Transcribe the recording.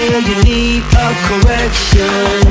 Yeah, you need a correction.